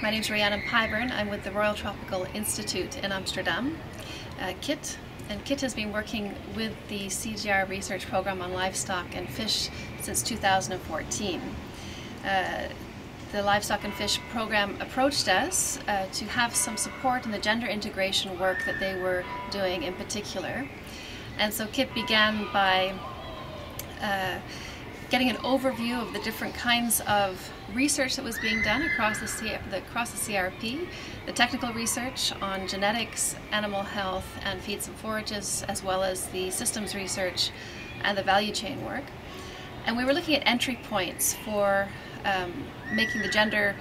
My name is Rhiannon Pyburn. I'm with the Royal Tropical Institute in Amsterdam, uh, KIT. And KIT has been working with the CGIAR research program on livestock and fish since 2014. Uh, the livestock and fish program approached us uh, to have some support in the gender integration work that they were doing in particular. And so KIT began by uh, getting an overview of the different kinds of research that was being done across the, C the, across the CRP, the technical research on genetics, animal health, and feeds and forages, as well as the systems research and the value chain work. And we were looking at entry points for um, making the gender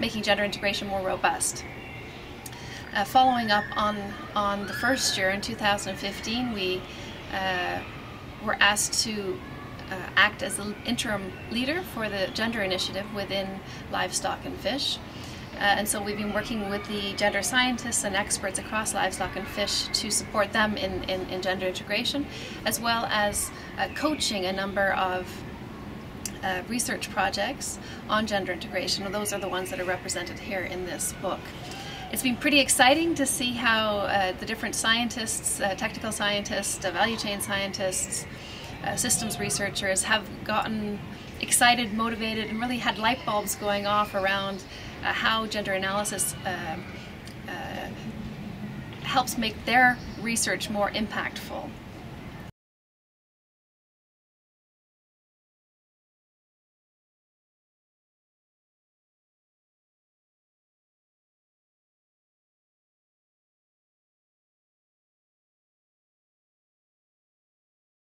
making gender integration more robust. Uh, following up on on the first year in 2015, we uh, were asked to uh, act as an interim leader for the gender initiative within livestock and fish. Uh, and so we've been working with the gender scientists and experts across livestock and fish to support them in, in, in gender integration, as well as uh, coaching a number of uh, research projects on gender integration. Those are the ones that are represented here in this book. It's been pretty exciting to see how uh, the different scientists, uh, technical scientists, value chain scientists, uh, systems researchers have gotten excited, motivated, and really had light bulbs going off around uh, how gender analysis uh, uh, helps make their research more impactful.